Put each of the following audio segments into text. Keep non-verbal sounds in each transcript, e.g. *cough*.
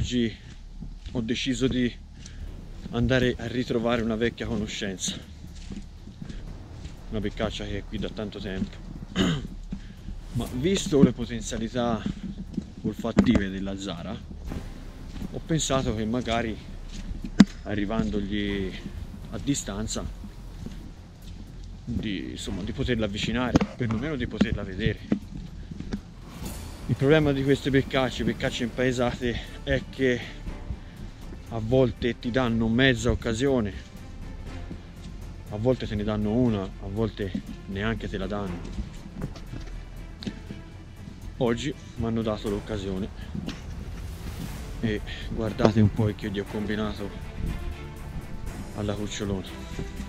oggi ho deciso di andare a ritrovare una vecchia conoscenza una beccaccia che è qui da tanto tempo. *clears throat* Ma visto le potenzialità olfattive della Zara ho pensato che magari arrivandogli a distanza di, insomma, di poterla avvicinare perlomeno di poterla vedere il problema di queste beccacce, beccacce impaesate è che a volte ti danno mezza occasione a volte te ne danno una a volte neanche te la danno. Oggi mi hanno dato l'occasione e guardate un po' che gli ho combinato alla cucciolona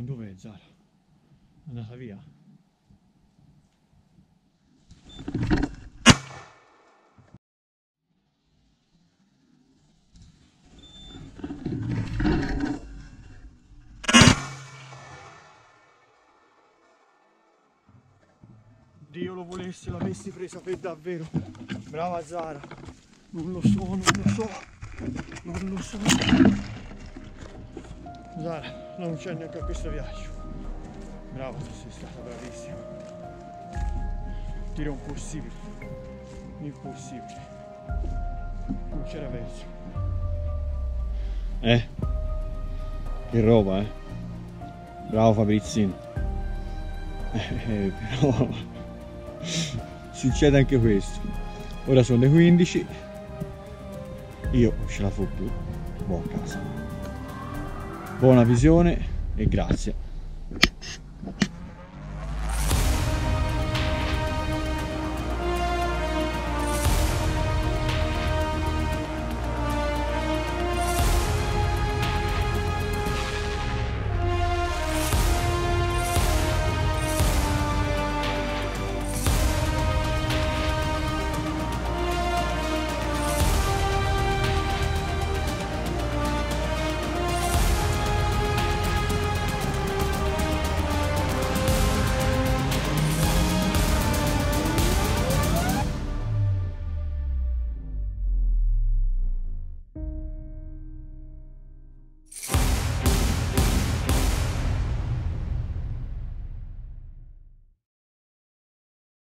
Ma dov'è Zara? È andata via? Dio lo volesse l'avessi presa per davvero. Brava Zara. Non lo so, non lo so. Non lo so. Zara, non c'è neanche questo viaggio. Bravo, sei stata bravissima. Tiro impossibile. Impossibile. Non c'era verso. Eh? Che roba, eh? Bravo Fabrizzino. Eh, però *laughs* succede anche questo. Ora sono le 15. Io ce la fo più. Buon casa buona visione e grazie